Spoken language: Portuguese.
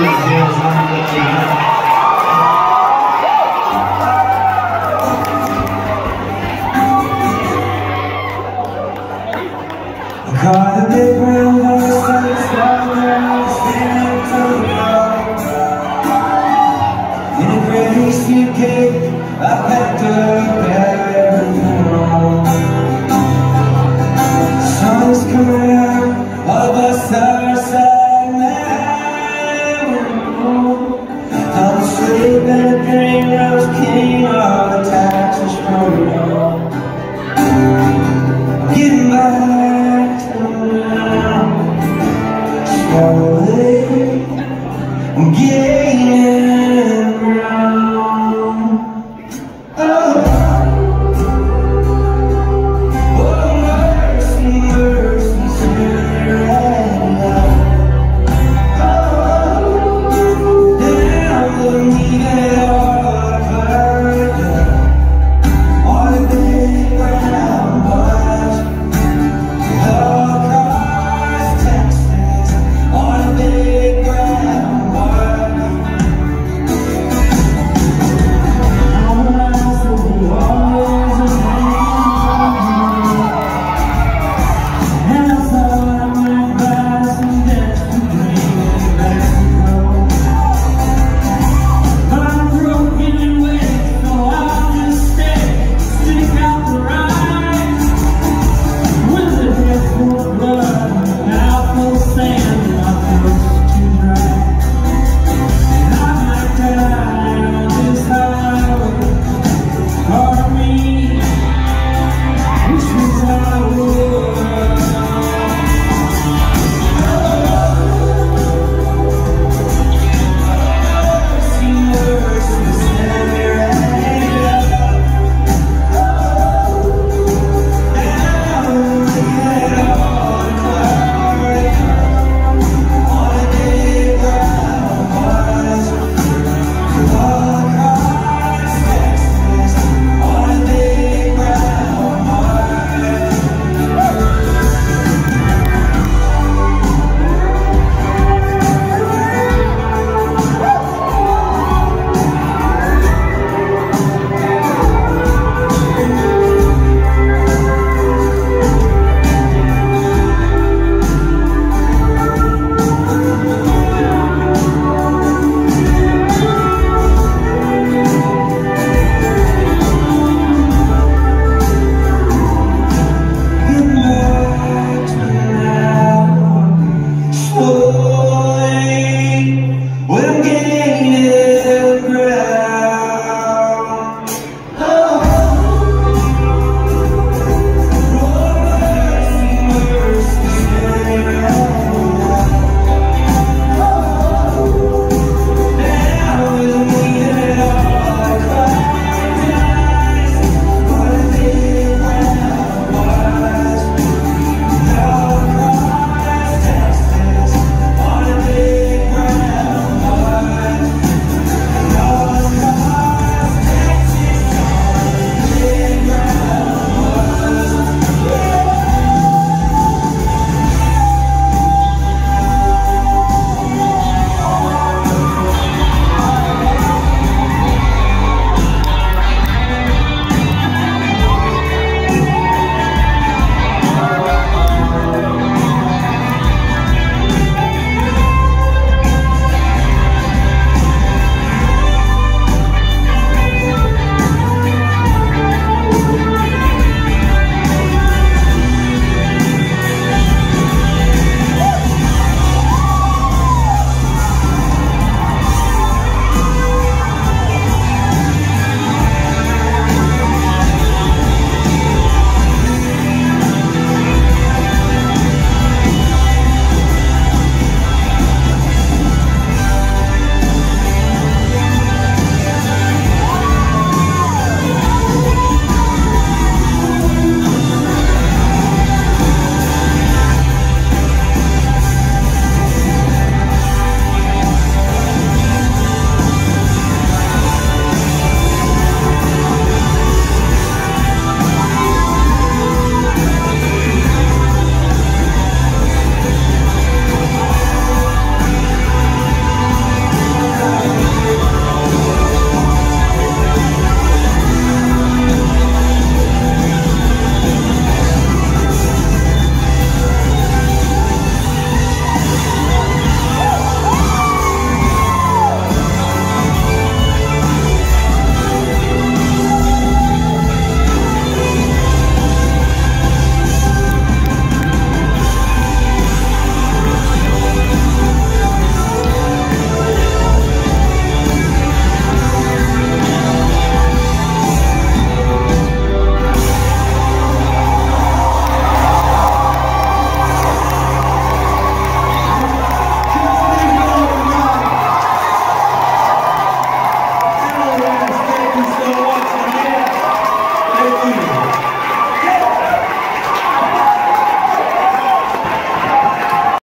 Deus, nome do Senhor.